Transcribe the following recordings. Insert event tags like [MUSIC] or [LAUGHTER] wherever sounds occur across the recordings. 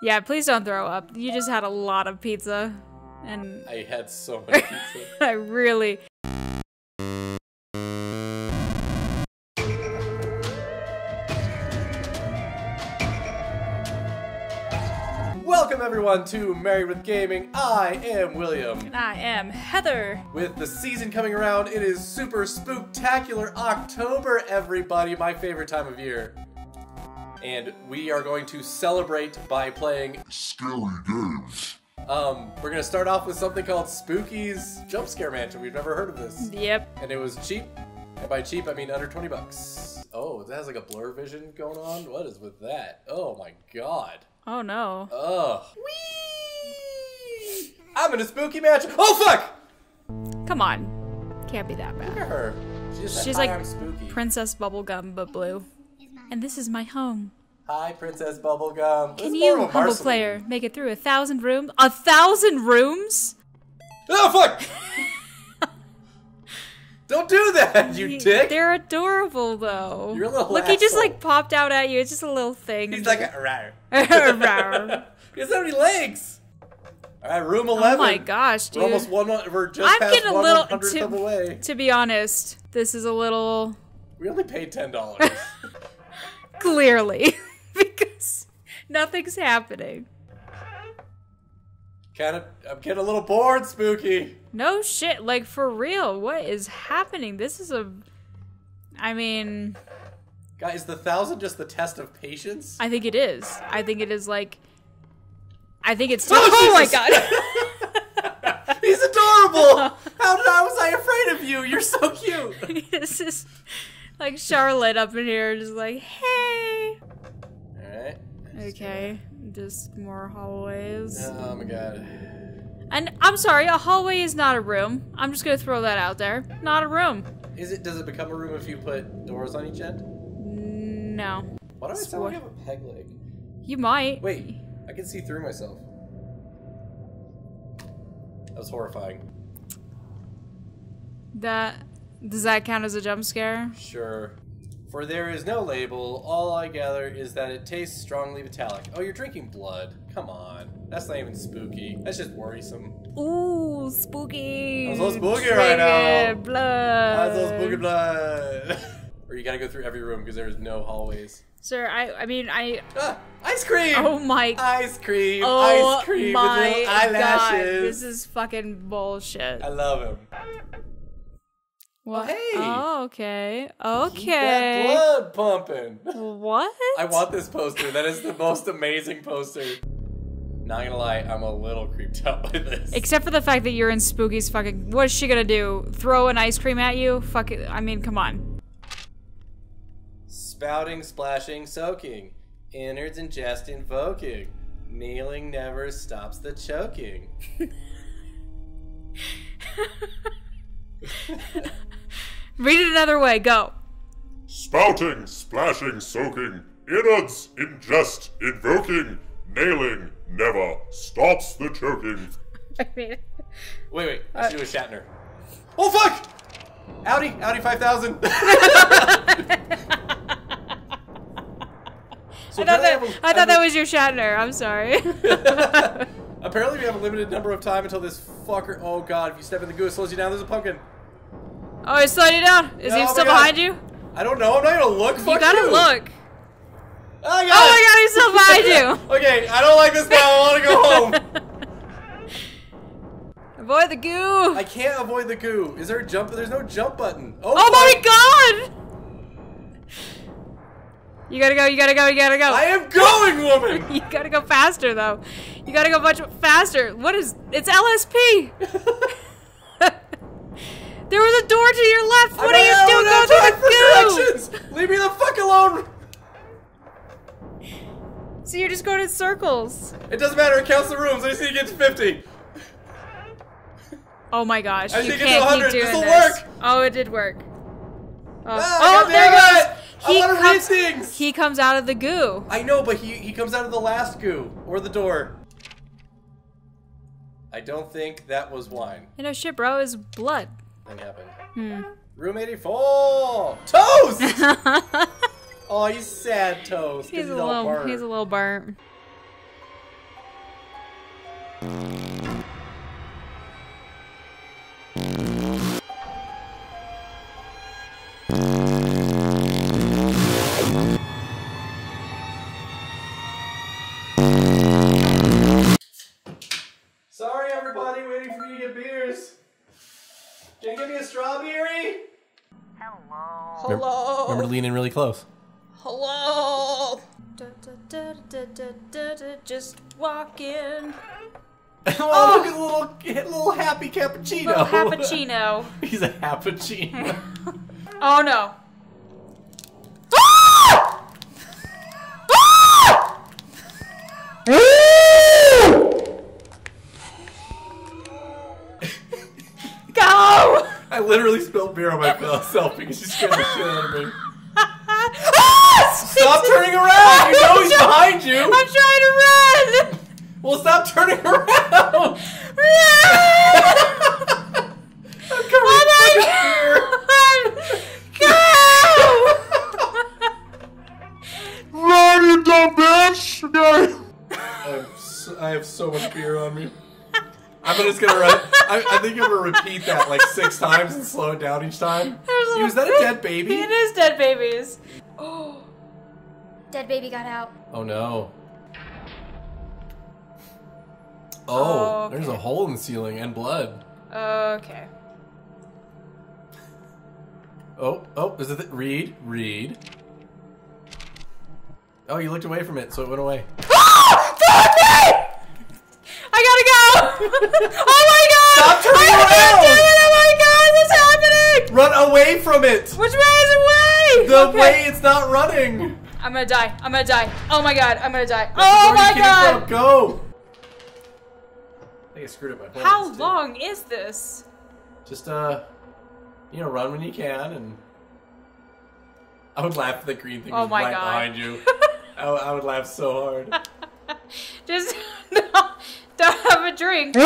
Yeah, please don't throw up. You just had a lot of pizza. And I had so [LAUGHS] much pizza. I really. Welcome everyone to Married with Gaming. I am William. And I am Heather. With the season coming around, it is super spooktacular October, everybody, my favorite time of year. And we are going to celebrate by playing Scary games. Um, we're gonna start off with something called Spooky's Jump Scare Mansion. We've never heard of this. Yep. And it was cheap. And by cheap, I mean under 20 bucks. Oh, it has like a blur vision going on? What is with that? Oh my god. Oh no. Ugh. Whee! I'm in a spooky mansion. Oh fuck! Come on. Can't be that bad. Look bad. at her. She just She's "Hi, like Princess Bubblegum, but blue. And this is my home. Hi, Princess Bubblegum. Can you, more of a humble Marceline. player, make it through a thousand rooms? A thousand rooms? Oh fuck! [LAUGHS] Don't do that, you dick! They're adorable, though. You're a little Look, he just like popped out at you. It's just a little thing. He's like a rawr. [LAUGHS] Rawr. [LAUGHS] He has so many legs. All right, room eleven. oh my gosh, dude. We're almost one. We're just I'm getting a little to, to be honest. This is a little We only paid ten dollars. clearly because nothing's happening. kind of. I'm getting a little bored, Spooky. No shit, like for real. What is happening? This is a. I mean, Guys, the thousand just the test of patience? I think it is. I think it is like. I think it's. [LAUGHS] Oh, Oh, my god. [LAUGHS] He's adorable. How did I was I afraid of you? You're so cute. [LAUGHS] this is like Charlotte up in here, just like, hey. Okay, just more hallways. Oh my god. And I'm sorry, a hallway is not a room. I'm just gonna throw that out there. Not a room. Is it? Does it become a room if you put doors on each end? No. Why do I sound like I have a peg leg? You might. Wait, I can see through myself. That was horrifying. That does that count as a jump scare? Sure. For there is no label, all I gather is that it tastes strongly metallic. Oh, you're drinking blood. Come on. That's not even spooky. That's just worrisome. Ooh, spooky. I'm so spooky right now. Blood. Ah, those spooky blood. [LAUGHS] or you gotta go through every room because there's no hallways. Sir, I I mean I Ah, ice cream! Oh my Ice cream! Oh ice cream my god. This is fucking bullshit. I love him. What? hey. Oh, okay. Okay. Keep that Okay. blood pumping. What? I want this poster. That is the most amazing poster. Not gonna lie, I'm a little creeped out by this. Except for the fact that you're in Spooky's fucking. What is she gonna do? Throw an ice cream at you? Fuck it. I mean, come on. Spouting, splashing, soaking. Innards ingest invoking. Kneeling never stops the choking. [LAUGHS] [LAUGHS] [LAUGHS] Read it another way. Go. Spouting, splashing, soaking. Innards, ingest, invoking. Nailing, never stops the choking. I [LAUGHS] mean, Wait, wait. I should do a Shatner. Oh, fuck! Audi, Audi 5000. [LAUGHS] so I thought that apparently I thought that was your Shatner. I'm sorry. [LAUGHS] Apparently, we have a limited number of time until this fucker. Oh god, if you step in the goo, it slows you down. There's a pumpkin. Oh, he's slowing you down. Is Oh he my still behind you? I don't know. I'm not gonna look. Fuck you gotta you. look. Oh, I Oh my god, he's still behind you. [LAUGHS] Okay, I don't like this now. I want to go home. [LAUGHS] Avoid the goo. I can't avoid the goo. Is there a jump? There's no jump button. Oh, oh my god. You gotta go. You gotta go. You gotta go. I am going, [LAUGHS] woman. You gotta go faster though. You gotta go much faster. What is? It's LSP. There was a door to your left. What are you doing? Go for the directions. Leave me the fuck alone. So you're just going in circles. It doesn't matter. It counts the rooms. I just need to get to 50. Oh my gosh! I you think it's can't 100. keep doing This'll work. Oh, it did work. Oh, Ah, oh there goddammit. goes. I He comes. things. He comes out of the goo. I know, but he he comes out of the last goo or the door. I don't think that was wine. You know, shit, bro, is blood thing happened. Hmm. Room 84! Toast! [LAUGHS] oh, he's sad, Toast. He's, he's, a little, he's a little burnt. Remember to lean in really close. Hello. Da, da, da, just walk in. [LAUGHS] Oh, oh, look at little, little happy cappuccino. Little cappuccino. [LAUGHS] He's a cappuccino. [LAUGHS] Oh no. Go! I ah! ah! Literally spilled beer on myself because you scared the shit out of me. Ah, stop [LAUGHS] turning around! You know he's behind you! I'm trying to run! Well, stop turning around! I'm Oh covered in my beer! god! Run, you dumb bitch! I have, so, I have so much beer on me. I'm just gonna run. I, I think I'm gonna repeat that like six times and slow it down each time. There's a Was that a dead [LAUGHS] baby? It is dead babies. Oh, [GASPS] dead baby got out. Oh no. Oh, Oh, there's a hole in the ceiling and blood. Okay. Oh, oh, is it the, read, read. Oh, you looked away from it, so it went away. [GASPS] [LAUGHS] I gotta go! Oh my god! Stop turning I can't around! do it! Oh my god, what's happening? Run away from it! Which way is away? The Okay. way it's not running! I'm gonna die. I'm gonna die. Oh my god, I'm gonna die. Oh where my god! from. Go! I think I screwed up my plan. How long is this? Just, uh, you know, run when you can and. I would laugh if the green thing Oh was my right God. behind you. [LAUGHS] I would laugh so hard. [LAUGHS] Just no, don't have a drink. [LAUGHS]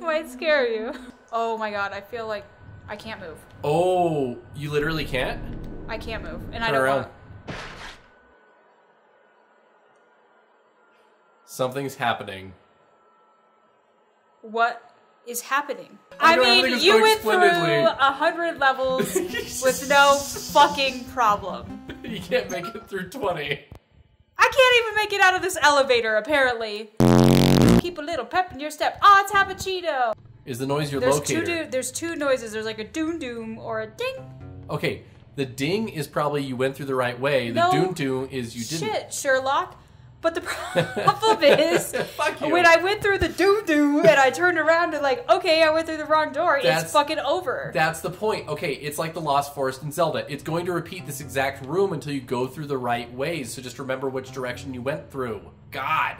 Might scare you. Oh my god, I feel like I can't move. Oh, you literally can't? I can't move, and I Turn don't around. want. Something's happening. What is happening? I I mean, you went through a hundred levels [LAUGHS] with no fucking problem. you can't make it through 20. I can't even make it out of this elevator, apparently. Keep a little pep in your step. Ah, it's Happuccino. Is the noise your There's locator? two. Do- there's two noises. There's like a doom doom or a ding. Okay, the ding is probably you went through the right way. The No. doon doon is you didn't. Shit, Sherlock. But the [LAUGHS] problem is, [LAUGHS] when I went through the doo doo and I turned around and like, okay, I went through the wrong door. That's- it's fucking over. That's the point. Okay, it's like the Lost Forest in Zelda. It's going to repeat this exact room until you go through the right ways. So just remember which direction you went through. God.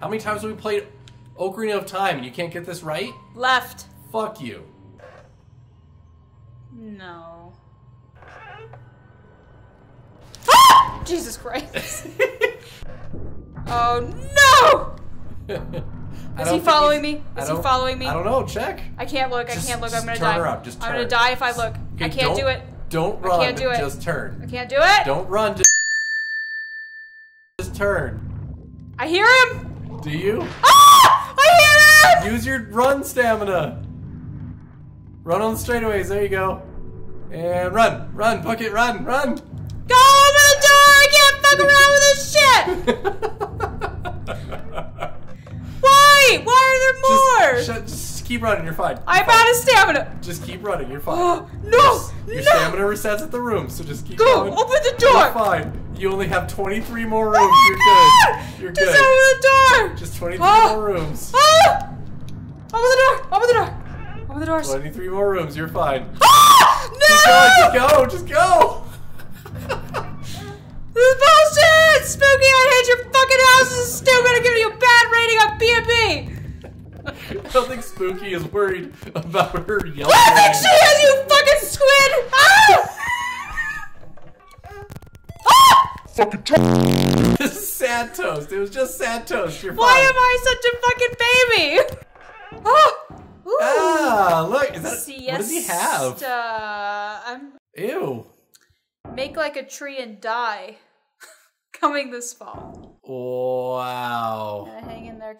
How many times have we played Ocarina of Time and you can't get this right? Left. Fuck you. No. Ah! [GASPS] Jesus Christ. [LAUGHS] oh no! [LAUGHS] Is he following me? Is he following me? I don't know. Check. I can't look. I can't look. I'm gonna turn die. around, just turn. I'm gonna die if I look. Okay, I can't don't- it. Don't run. I can't do it. Just turn. I can't do it. Don't run. Just, just turn. I hear him. Do you? Ah! I hear him. Use your run stamina. Run on the straightaways. There you go. And run, run, bucket, run, run. Go open the door! I can't fuck [LAUGHS] around with this shit! [LAUGHS] Why? Why are there more? Just, shut, just keep running. You're fine. I'm out of stamina. Just keep running. You're fine. Oh, no! Your no! stamina resets at the room, so just keep Go! going. Open the door. You're fine. You only have 23 more rooms. Oh You're good. You're Just good. open the door! Just 23 Ah! more rooms. Ah! Open the door! Open the door! Open the doors! 23 more rooms. You're fine. Ah! No! going. Just go. Just go. This is bullshit! Spooky, I hate your fucking house! This is stupid! I'm giving you a bad rating on B&B! I don't think Spooky is worried about her yelling. What do you think she is, you fucking squid? Ah! Ah! Fucking t- This is sad toast. It was just sad toast. You're Why fine. am I such a fucking baby? [GASPS] Ah! Ooh. Ah, look. Is that, what does he have? I'm Ew. make like a tree and die. [LAUGHS] coming this fall. Wow. Hang in there.